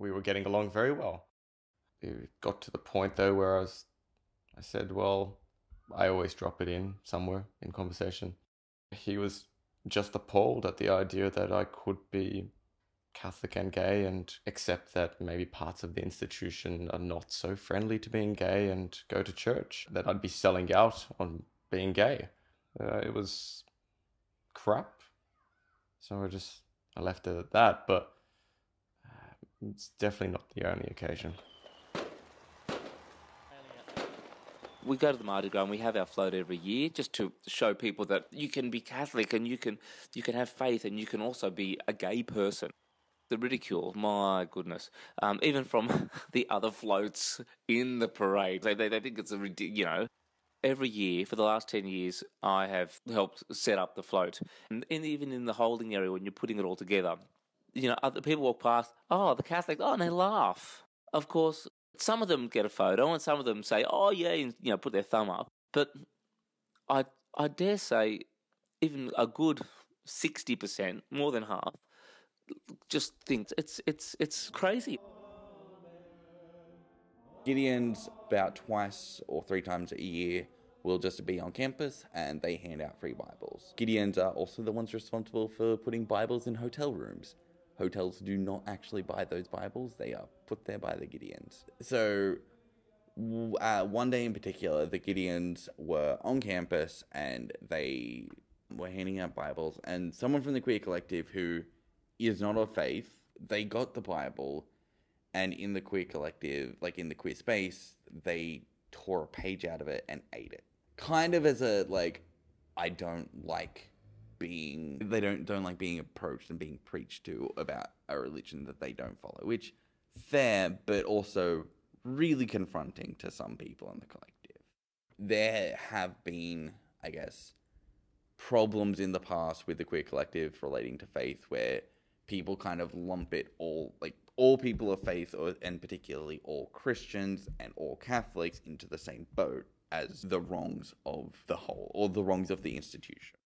we were getting along very well. It got to the point though where I was, I said, well, I always drop it in somewhere in conversation. He was just appalled at the idea that I could be Catholic and gay and accept that maybe parts of the institution are not so friendly to being gay and go to church, that I'd be selling out on being gay. Uh, it was crap. So I just, I left it at that, but it's definitely not the only occasion. we go to the Mardi Gras and we have our float every year just to show people that you can be Catholic and you can you can have faith and you can also be a gay person. The ridicule, my goodness, um, even from the other floats in the parade, they, they, they think it's a you know. Every year for the last ten years, I have helped set up the float, and even in the holding area when you're putting it all together, you know, other people walk past. Oh, the Catholic. Oh, and they laugh. Of course, some of them get a photo, and some of them say, "Oh yeah," and, you know, put their thumb up. But I I dare say, even a good sixty percent, more than half, just thinks it's it's it's crazy. Gideon's about twice or three times a year will just be on campus and they hand out free Bibles. Gideons are also the ones responsible for putting Bibles in hotel rooms hotels do not actually buy those Bibles, they are put there by the Gideons. So, uh, one day in particular, the Gideons were on campus and they were handing out Bibles, and someone from the Queer Collective who is not of faith, they got the Bible, and in the Queer Collective, like in the queer space, they tore a page out of it and ate it. Kind of as a, like, I don't like being they don't don't like being approached and being preached to about a religion that they don't follow, which fair, but also really confronting to some people in the collective. There have been, I guess, problems in the past with the queer collective relating to faith where people kind of lump it all like all people of faith or, and particularly all Christians and all Catholics into the same boat as the wrongs of the whole or the wrongs of the institution.